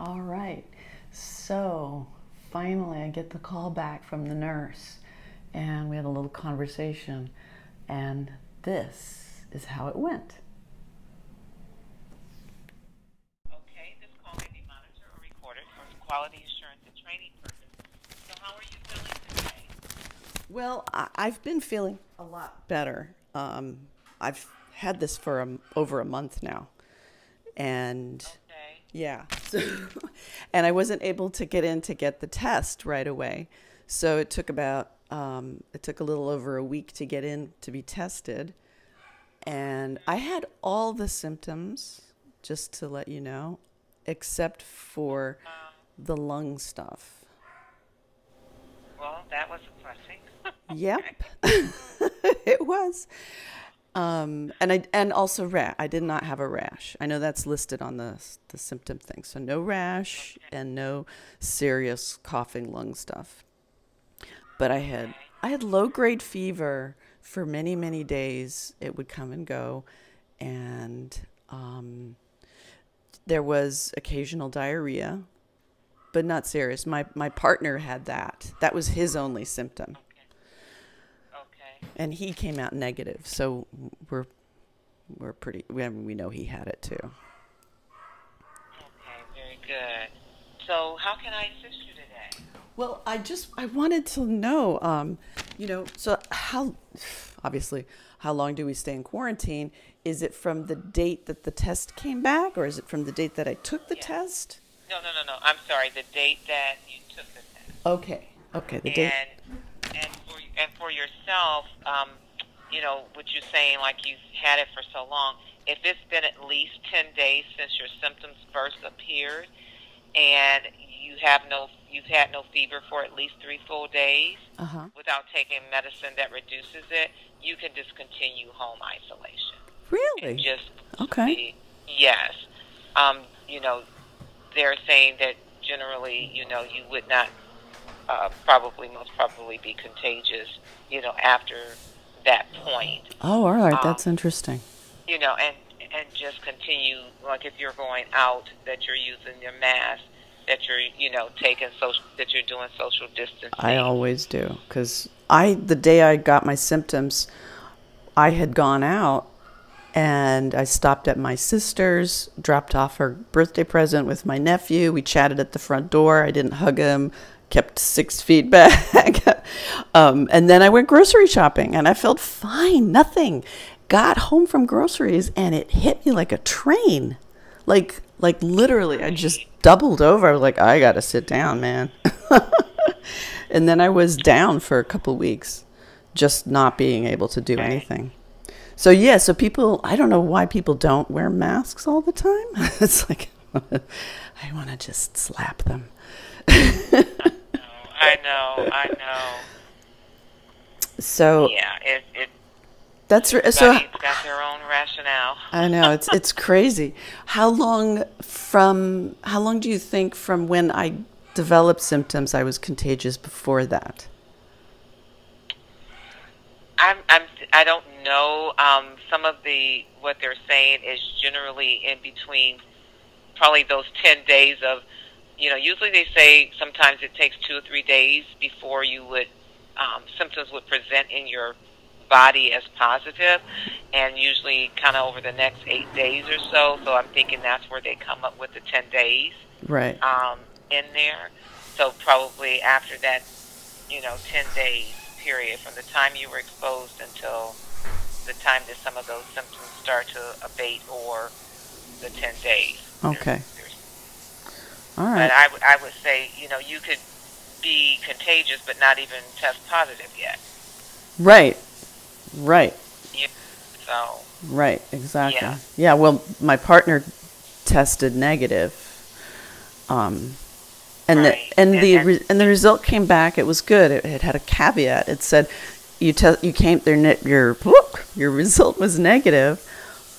All right. So finally, I get the call back from the nurse, and we had a little conversation, and this is how it went. Okay, this call may be monitored or recorded for quality assurance and training purposes. So, how are you feeling today? Well, I- I've been feeling a lot better. Um, I've had this for a, over a month now, and Okay. Yeah, and I wasn't able to get in to get the test right away, so it took about um, it took a little over a week to get in to be tested, and I had all the symptoms, just to let you know, except for the lung stuff. Well, that was a blessing. Yep, it was. Um, and I and also rash. I did not have a rash. I know that's listed on the the symptom thing. So no rash and no serious coughing lung stuff. But I had I had low grade fever for many many days. It would come and go, and um, there was occasional diarrhea, but not serious. My my partner had that. That was his only symptom. And he came out negative. So we're we're pretty. We, I mean, we know he had it too. Okay, very good. So, how can I assist you today? Well, I just I wanted to know, um, you know, so how obviously how long do we stay in quarantine? Is it from the date that the test came back, or is it from the date that I took the Yeah. test? No, no, no, no. I'm sorry. The date that you took the test. Okay, okay, the date. And for and for yourself, um, you know, what you're saying, like you've had it for so long. If it's been at least ten days since your symptoms first appeared, and you have no, you've had no fever for at least three full days Uh huh. without taking medicine that reduces it, you can discontinue home isolation. Really? Just Okay. be- yes. Um, you know, they're saying that generally, you know, you would not uh, probably, most probably, be contagious. You know, after that point, Oh, all right. Um, That's interesting. you know, and and just continue. Like if you're going out, that you're using your mask, that you're, you know, taking social, that you're doing social distancing. I always do because I the day I got my symptoms, I had gone out and I stopped at my sister's, dropped off her birthday present with my nephew. We chatted at the front door. I didn't hug him, kept six feet back, um, and then I went grocery shopping and I felt fine. Nothing. Got home from groceries and it hit me like a train, like like literally. I just doubled over. I was like, I gotta sit down, man. and then I was down for a couple weeks, just not being able to do anything. So yeah, so people, I don't know why people don't wear masks all the time. it's like I want to just slap them. I know, I know. So Yeah, it it. that's so. Got their own rationale. I know it's it's crazy. How long from how long do you think from when I developed symptoms I was contagious before that? I'm, I'm, I don't know. Um, some of the what they're saying is generally in between, probably those ten days of, you know. Usually they say sometimes it takes two or three days before you would um, symptoms would present in your body as positive, and usually kind of over the next eight days or so. So I'm thinking that's where they come up with the ten days Right. um, in there. So probably after that, you know, 10 days period from the time you were exposed until the time that some of those symptoms start to abate or the 10 days. Okay. There's- All But right. I would I would say, you know, you could be contagious but not even test positive yet. Right. Right. You, so, Right, exactly. Yeah. Yeah. well, my partner tested negative. Um and Right. the and the And- re- and the result came back. It was good. It, it had a caveat. It said you te- you came there ne- your whoop, your result was negative,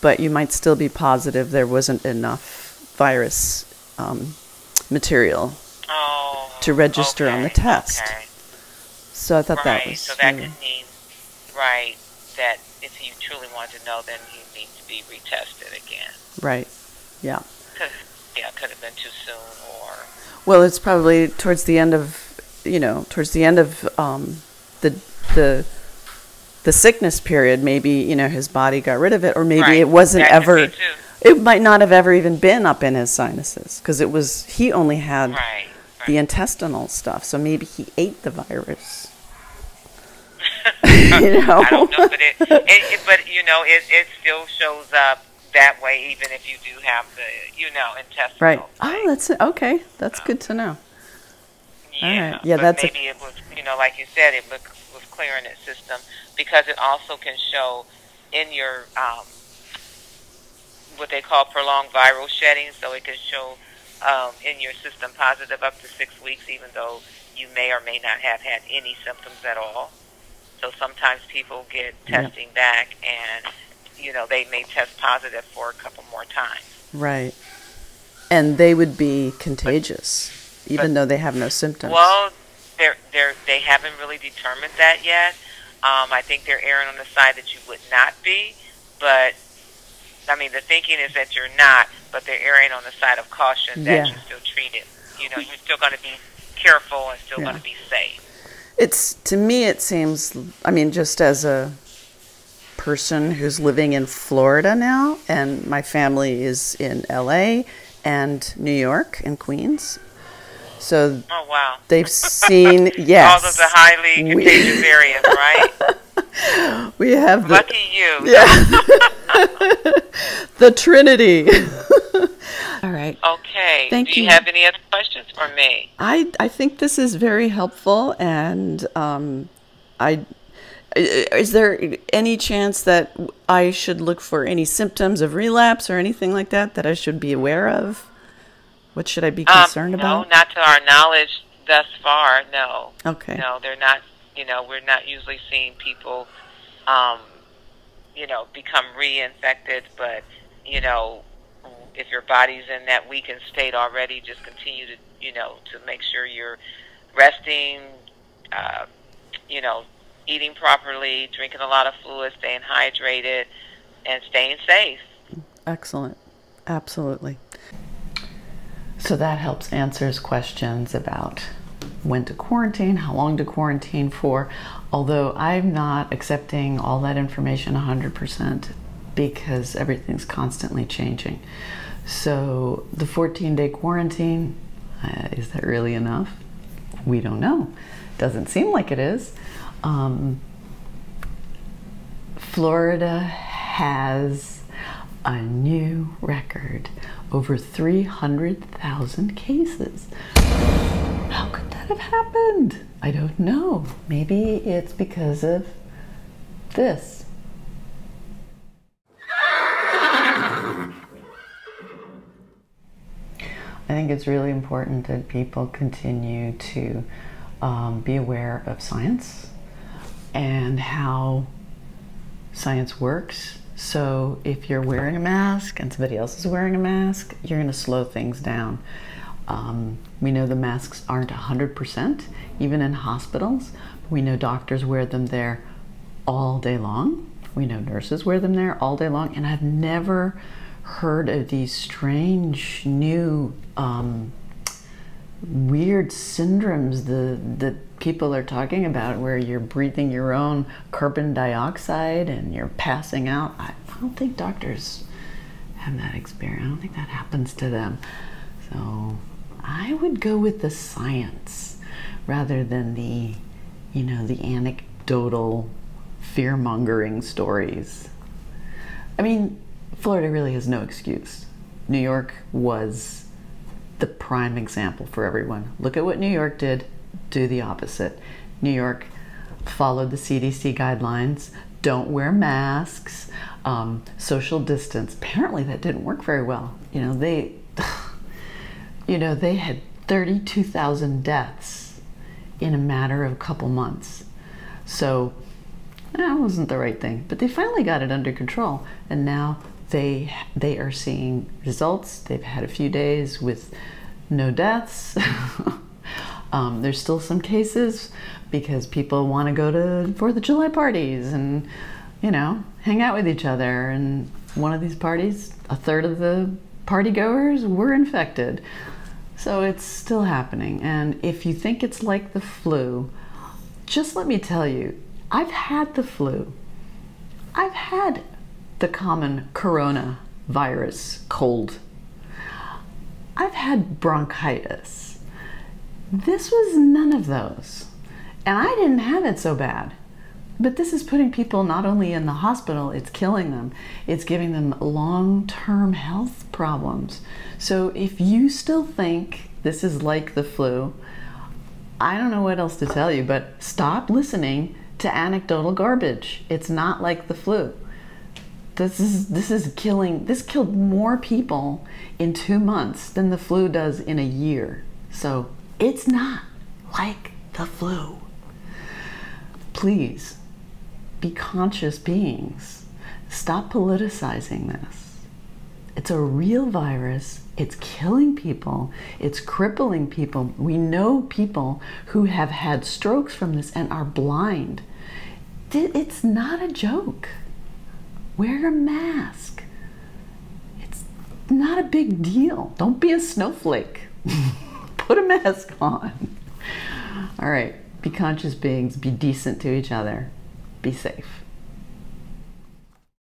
but you might still be positive there wasn't enough virus um, material. oh, To register on the test. Okay. So I thought right. that was so that really- could mean, right, that if you truly want to know, then you need to be retested again. right. Yeah. Cause, yeah, could have been too soon or. Well, it's probably towards the end of, you know, towards the end of um, the the the sickness period. Maybe you know his body got rid of it, or maybe Right. it wasn't That ever. It might not have ever even been up in his sinuses because it was he only had Right. the intestinal stuff. So maybe he ate the virus. you know. I don't know, but it, it, it but you know, it it still shows up that way, even if you do have the, you know, intestinal. Right. thing. Oh, that's okay. That's good to know. Yeah, right. Yeah, that's maybe it was, you know, like you said, it was, was clearing its system because it also can show in your um, what they call prolonged viral shedding. So it can show um, in your system positive up to six weeks, even though you may or may not have had any symptoms at all. So sometimes people get Yeah. testing back, and you know they may test positive for a couple more times. Right. And they would be contagious, even but- though they have no symptoms. Well, they're they're they haven't really determined that yet. Um, I think they're erring on the side that you would not be, but I mean the thinking is that you're not, but they're erring on the side of caution that Yeah. you still treat it. You know, you're still going to be careful and still Yeah. going to be safe. It's to me it seems I mean just as a person who's living in Florida now and my family is in LA and New York and Queens. So Oh wow! they've seen yes. All of the highly contagious areas, right? We have the Lucky you. Yeah. the Trinity. All right. Okay. Thank Do you, you. have any other questions for me? I I think this is very helpful, and um, I is there any chance that I should look for any symptoms of relapse or anything like that that I should be aware of? What should I be concerned um, about? No, not to our knowledge thus far. No. Okay. No, they're not. You know, we're not usually seeing people, um, you know, become reinfected. But you know, if your body's in that weakened state already, just continue to, you know, to make sure you're resting. Uh, you know, eating properly, drinking a lot of fluids, staying hydrated, and staying safe. Excellent. Absolutely. So that helps answers questions about when to quarantine, how long to quarantine for. Although I'm not accepting all that information 100% because everything's constantly changing. So the 14 day quarantine, uh, is that really enough? We don't know. Doesn't seem like it is. Um, Florida has a new record over 300,000 cases. Could have happened? I don't know. Maybe it's because of this. I think it's really important that people continue to um, be aware of science and how science works. So if you're wearing a mask and somebody else is wearing a mask, you're going to slow things down. Um, we know the masks aren't 100%, even in hospitals. We know doctors wear them there all day long. We know nurses wear them there all day long. And I've never heard of these strange new um, weird syndromes that people are talking about where you're breathing your own carbon dioxide and you're passing out. I don't think doctors have that experience. I don't think that happens to them. So I would go with the science rather than the, you know, the anecdotal fear mongering stories. I mean, Florida really has no excuse. New York was the prime example for everyone. Look at what New York did, do the opposite. New York followed the CDC guidelines, don't wear masks, um, social distance. Apparently that didn't work very well. You know, they you know, they had 32,000 deaths in a matter of a couple months. So that wasn't the right thing, but they finally got it under control, and now they they are seeing results. They've had a few days with no deaths. um, there's still some cases because people want to go to Fourth of July parties and you know hang out with each other. And one of these parties, a third of the partygoers were infected. So it's still happening. And if you think it's like the flu, just let me tell you, I've had the flu. I've had the common coronavirus cold. I've had bronchitis. This was none of those. And I didn't have it so bad. But this is putting people not only in the hospital, it's killing them, it's giving them long term health problems. So if you still think this is like the flu, I don't know what else to tell you, but stop listening to anecdotal garbage. It's not like the flu. This is this is killing this killed more people in 2 months than the flu does in a year. So, it's not like the flu. Please be conscious beings. Stop politicizing this. It's a real virus. It's killing people. It's crippling people. We know people who have had strokes from this and are blind. It's not a joke. Wear a mask. It's not a big deal. Don't be a snowflake. Put a mask on. All right. Be conscious beings. Be decent to each other. Be safe.